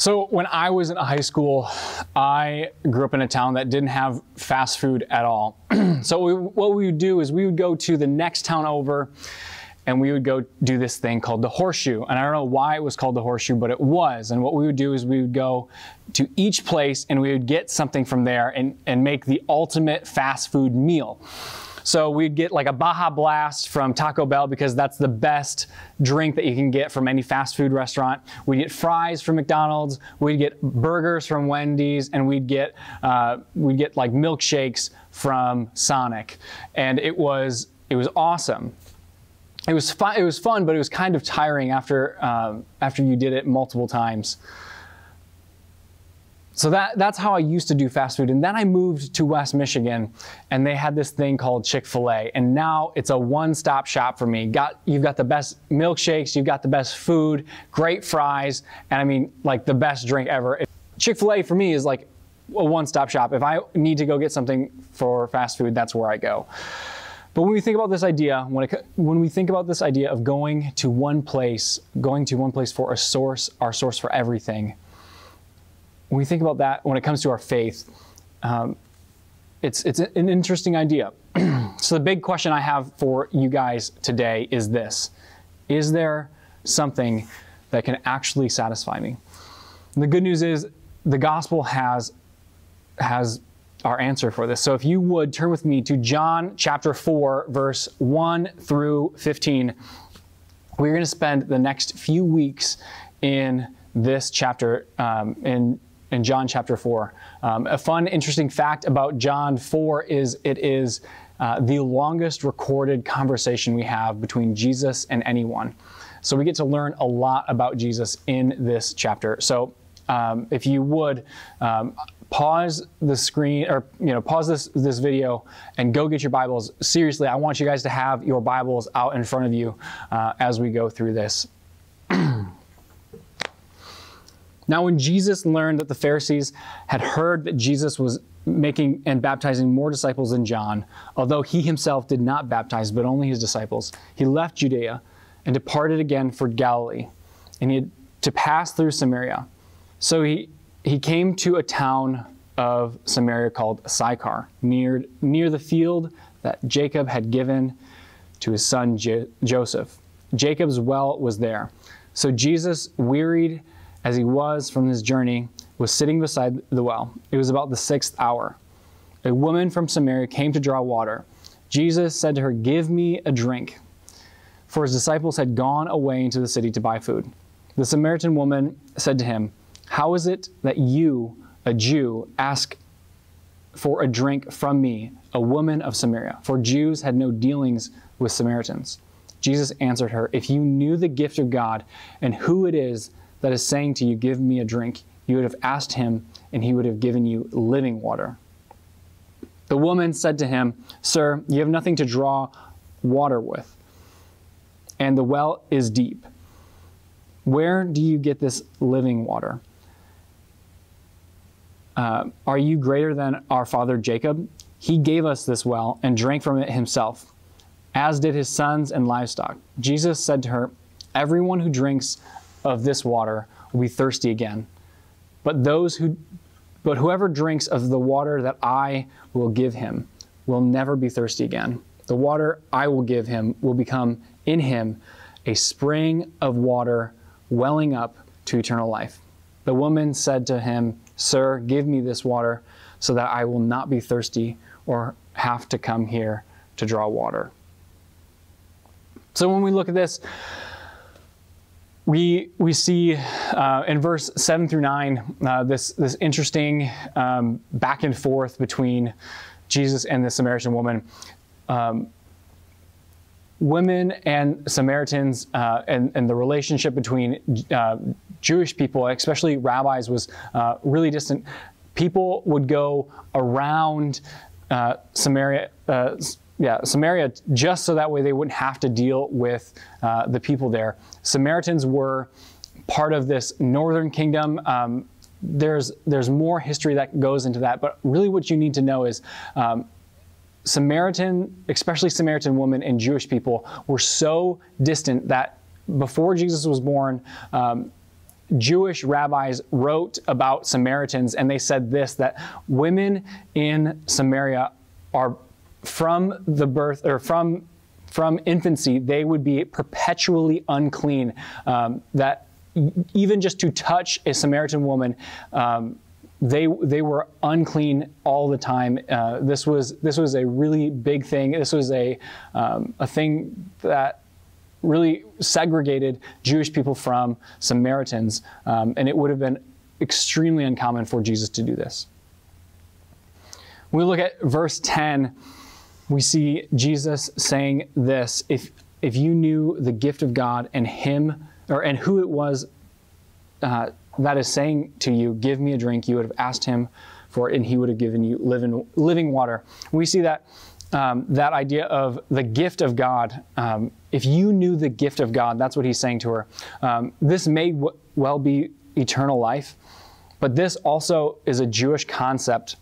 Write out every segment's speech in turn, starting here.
So when I was in high school, I grew up in a town that didn't have fast food at all. so we, what we would do is we would go to the next town over and we would go do this thing called the horseshoe. And I don't know why it was called the horseshoe, but it was. And what we would do is we would go to each place and we would get something from there and, and make the ultimate fast food meal. So we'd get like a Baja Blast from Taco Bell because that's the best drink that you can get from any fast food restaurant. We'd get fries from McDonald's. We'd get burgers from Wendy's, and we'd get uh, we'd get like milkshakes from Sonic, and it was it was awesome. It was fun. It was fun, but it was kind of tiring after um, after you did it multiple times. So that, that's how I used to do fast food. And then I moved to West Michigan and they had this thing called Chick-fil-A. And now it's a one-stop shop for me. Got, you've got the best milkshakes, you've got the best food, great fries, and I mean like the best drink ever. Chick-fil-A for me is like a one-stop shop. If I need to go get something for fast food, that's where I go. But when we think about this idea, when, it, when we think about this idea of going to one place, going to one place for a source, our source for everything, when we think about that when it comes to our faith, um, it's, it's an interesting idea. so, the big question I have for you guys today is this Is there something that can actually satisfy me? And the good news is the gospel has, has our answer for this. So, if you would turn with me to John chapter 4, verse 1 through 15, we're going to spend the next few weeks in this chapter um, in in John chapter 4. Um, a fun, interesting fact about John 4 is it is uh, the longest recorded conversation we have between Jesus and anyone. So we get to learn a lot about Jesus in this chapter. So um, if you would, um, pause the screen or you know pause this this video and go get your bibles seriously i want you guys to have your bibles out in front of you uh, as we go through this Now, when Jesus learned that the Pharisees had heard that Jesus was making and baptizing more disciples than John, although he himself did not baptize, but only his disciples, he left Judea and departed again for Galilee, and he had to pass through Samaria. So he, he came to a town of Samaria called Sychar, near, near the field that Jacob had given to his son Jo- Joseph. Jacob's well was there. So Jesus, wearied as he was from his journey, was sitting beside the well. It was about the sixth hour. A woman from Samaria came to draw water. Jesus said to her, Give me a drink. For his disciples had gone away into the city to buy food. The Samaritan woman said to him, How is it that you, a Jew, ask for a drink from me, a woman of Samaria? For Jews had no dealings with Samaritans. Jesus answered her, If you knew the gift of God and who it is that is saying to you, Give me a drink, you would have asked him, and he would have given you living water. The woman said to him, Sir, you have nothing to draw water with, and the well is deep. Where do you get this living water? Uh, are you greater than our father Jacob? He gave us this well and drank from it himself, as did his sons and livestock. Jesus said to her, Everyone who drinks of this water will be thirsty again. But those who but whoever drinks of the water that I will give him will never be thirsty again. The water I will give him will become in him a spring of water welling up to eternal life. The woman said to him, Sir, give me this water so that I will not be thirsty or have to come here to draw water. So when we look at this, we, we see uh, in verse 7 through 9 uh, this, this interesting um, back and forth between Jesus and the Samaritan woman. Um, women and Samaritans uh, and, and the relationship between uh, Jewish people, especially rabbis, was uh, really distant. People would go around uh, Samaria yeah, Samaria, just so that way they wouldn't have to deal with uh, the people there. Samaritans were part of this northern kingdom. Um, there's there's more history that goes into that, but really what you need to know is. Um, Samaritan, especially Samaritan women and Jewish people, were so distant that before Jesus was born, um, Jewish rabbis wrote about Samaritans, and they said this that women in Samaria are from the birth or from from infancy, they would be perpetually unclean. Um, that even just to touch a Samaritan woman, um, they they were unclean all the time. Uh, this was this was a really big thing. This was a um, a thing that really segregated Jewish people from Samaritans, um, and it would have been extremely uncommon for Jesus to do this. When we look at verse 10, we see Jesus saying this if, if you knew the gift of God and Him, or and who it was uh, that is saying to you, Give me a drink, you would have asked Him for it, and He would have given you living, living water. We see that um, that idea of the gift of God. Um, if you knew the gift of God, that's what he's saying to her. Um, this may w- well be eternal life, but this also is a Jewish concept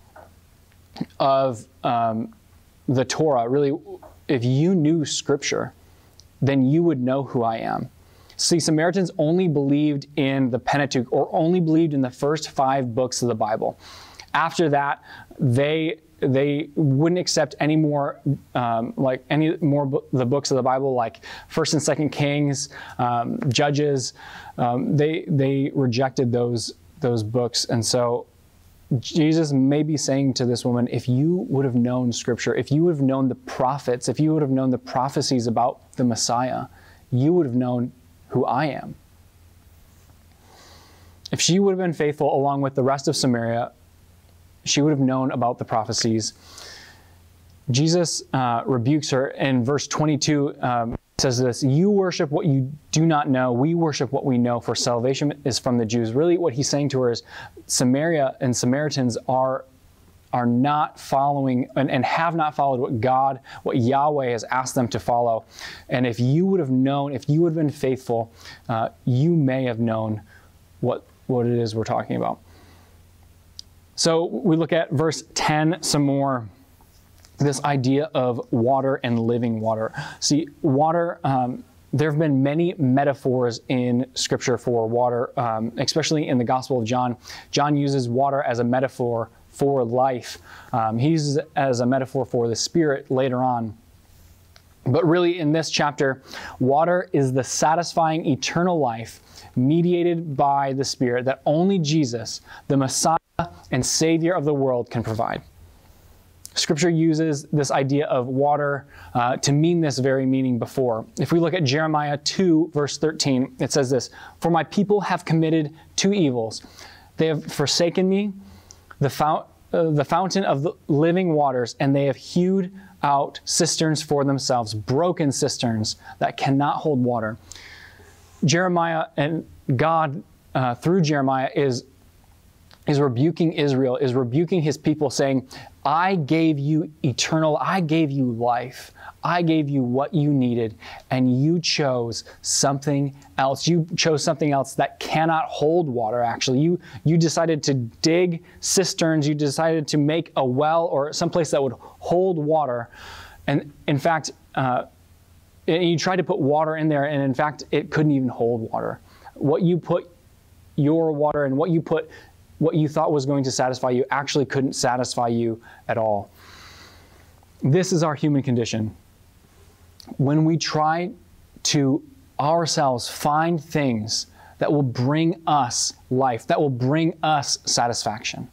of um, the Torah. Really, if you knew Scripture, then you would know who I am. See, Samaritans only believed in the Pentateuch or only believed in the first five books of the Bible. After that, they they wouldn't accept any more um, like any more bu- the books of the bible like first and second kings um, judges um, they they rejected those those books and so jesus may be saying to this woman if you would have known scripture if you would have known the prophets if you would have known the prophecies about the messiah you would have known who i am if she would have been faithful along with the rest of samaria she would have known about the prophecies. Jesus uh, rebukes her in verse 22. Um, says this You worship what you do not know. We worship what we know, for salvation is from the Jews. Really, what he's saying to her is Samaria and Samaritans are, are not following and, and have not followed what God, what Yahweh has asked them to follow. And if you would have known, if you would have been faithful, uh, you may have known what, what it is we're talking about. So we look at verse 10 some more. This idea of water and living water. See, water, um, there have been many metaphors in Scripture for water, um, especially in the Gospel of John. John uses water as a metaphor for life, um, he uses it as a metaphor for the Spirit later on. But really, in this chapter, water is the satisfying eternal life mediated by the Spirit that only Jesus, the Messiah, and Savior of the world can provide. Scripture uses this idea of water uh, to mean this very meaning before. If we look at Jeremiah 2, verse 13, it says this For my people have committed two evils. They have forsaken me, the, fount, uh, the fountain of the living waters, and they have hewed out cisterns for themselves, broken cisterns that cannot hold water. Jeremiah and God, uh, through Jeremiah, is is rebuking Israel, is rebuking his people, saying, I gave you eternal, I gave you life, I gave you what you needed, and you chose something else. You chose something else that cannot hold water, actually. You, you decided to dig cisterns, you decided to make a well or someplace that would hold water. And in fact, uh, you tried to put water in there, and in fact, it couldn't even hold water. What you put your water and what you put what you thought was going to satisfy you actually couldn't satisfy you at all. This is our human condition. When we try to ourselves find things that will bring us life, that will bring us satisfaction.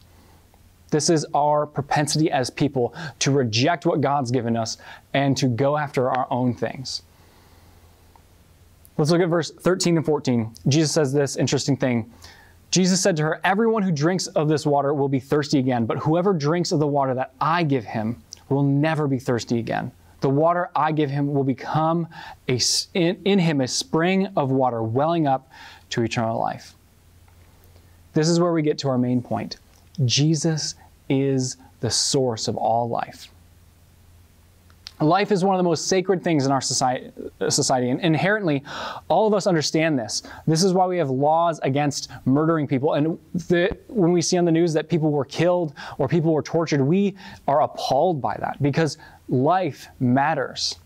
This is our propensity as people to reject what God's given us and to go after our own things. Let's look at verse 13 and 14. Jesus says this interesting thing. Jesus said to her, Everyone who drinks of this water will be thirsty again, but whoever drinks of the water that I give him will never be thirsty again. The water I give him will become a, in, in him a spring of water welling up to eternal life. This is where we get to our main point. Jesus is the source of all life. Life is one of the most sacred things in our society, society, and inherently, all of us understand this. This is why we have laws against murdering people. And the, when we see on the news that people were killed or people were tortured, we are appalled by that because life matters.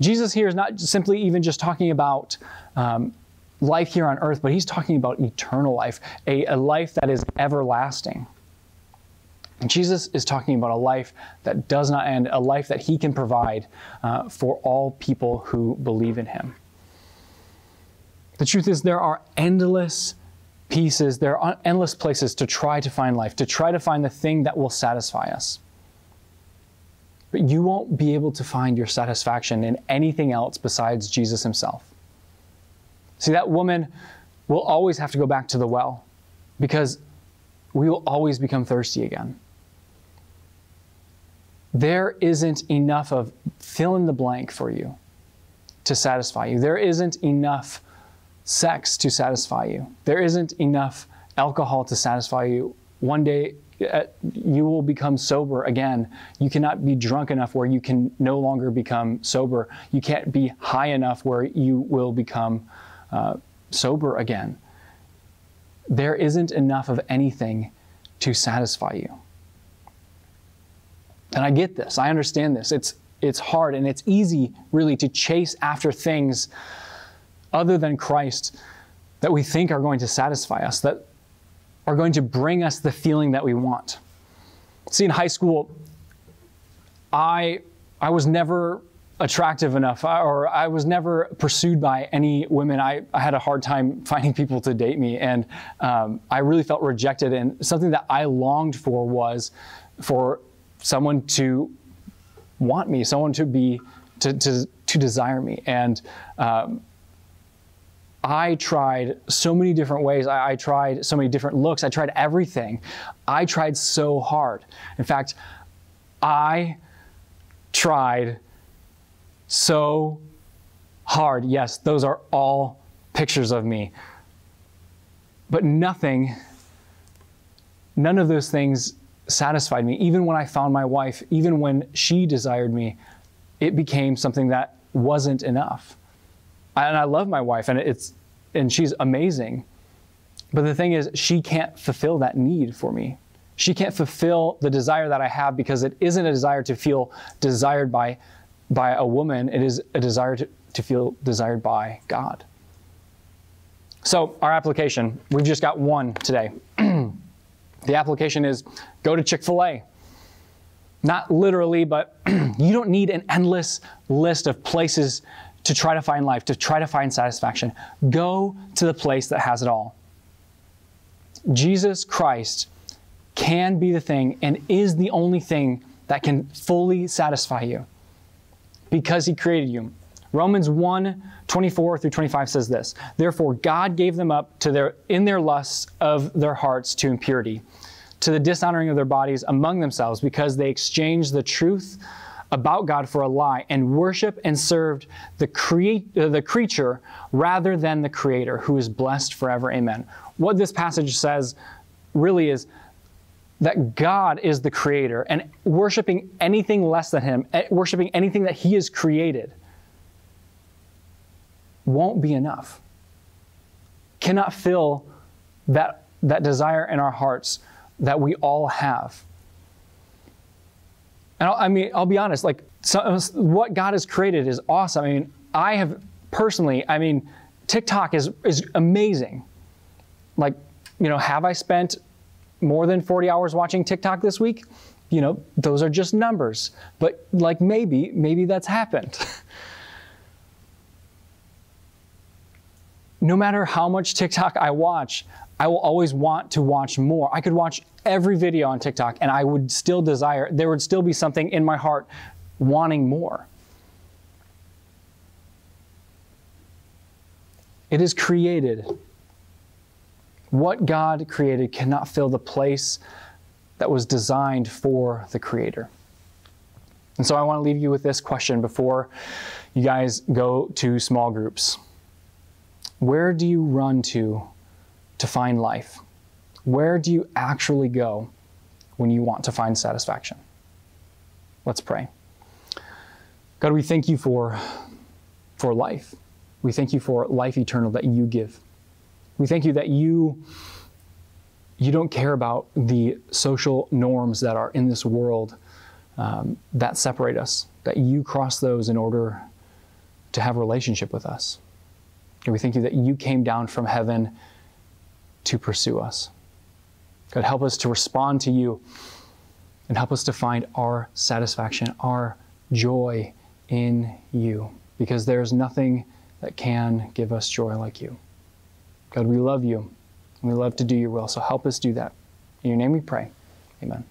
Jesus here is not simply even just talking about um, life here on earth, but he's talking about eternal life, a, a life that is everlasting. Jesus is talking about a life that does not end, a life that he can provide uh, for all people who believe in him. The truth is, there are endless pieces, there are endless places to try to find life, to try to find the thing that will satisfy us. But you won't be able to find your satisfaction in anything else besides Jesus himself. See, that woman will always have to go back to the well because we will always become thirsty again. There isn't enough of fill in the blank for you to satisfy you. There isn't enough sex to satisfy you. There isn't enough alcohol to satisfy you. One day uh, you will become sober again. You cannot be drunk enough where you can no longer become sober. You can't be high enough where you will become uh, sober again. There isn't enough of anything to satisfy you. And I get this. I understand this. It's it's hard and it's easy really to chase after things other than Christ that we think are going to satisfy us, that are going to bring us the feeling that we want. See, in high school, I, I was never attractive enough, or I was never pursued by any women. I, I had a hard time finding people to date me, and um, I really felt rejected. And something that I longed for was for someone to want me, someone to be to to, to desire me. And um, I tried so many different ways. I, I, tried so many different looks. I tried everything. I tried so hard. In fact, I tried so hard. Yes, those are all pictures of me. But nothing, none of those things satisfied me. Even when I found my wife, even when she desired me, it became something that wasn't enough and I love my wife, and it's and she's amazing. But the thing is, she can't fulfill that need for me. She can't fulfill the desire that I have because it isn't a desire to feel desired by, by a woman. It is a desire to, to feel desired by God. So, our application, we've just got one today. the application is go to Chick fil A. Not literally, but you don't need an endless list of places to try to find life, to try to find satisfaction. Go to the place that has it all. Jesus Christ can be the thing and is the only thing that can fully satisfy you because he created you. Romans 1 24 through 25 says this Therefore, God gave them up to their, in their lusts of their hearts to impurity, to the dishonoring of their bodies among themselves, because they exchanged the truth about God for a lie and worship and served the, crea- uh, the creature rather than the creator who is blessed forever. Amen. What this passage says really is that God is the creator and worshiping anything less than him, eh, worshiping anything that he has created won't be enough. Cannot fill that, that desire in our hearts that we all have. And I'll, I mean, I'll be honest, like so, what God has created is awesome. I mean, I have personally, I mean, TikTok is is amazing. Like, you know, have I spent more than 40 hours watching TikTok this week? You know, those are just numbers. But like maybe, maybe that's happened. no matter how much TikTok I watch, I will always want to watch more. I could watch every video on TikTok and I would still desire, there would still be something in my heart wanting more. It is created. What God created cannot fill the place that was designed for the Creator. And so I want to leave you with this question before you guys go to small groups. Where do you run to to find life? Where do you actually go when you want to find satisfaction? Let's pray. God, we thank you for, for life. We thank you for life eternal that you give. We thank you that you, you don't care about the social norms that are in this world um, that separate us, that you cross those in order to have a relationship with us. God, we thank you that you came down from heaven to pursue us. God, help us to respond to you and help us to find our satisfaction, our joy in you, because there is nothing that can give us joy like you. God, we love you. And we love to do your will, so help us do that. In your name we pray. Amen.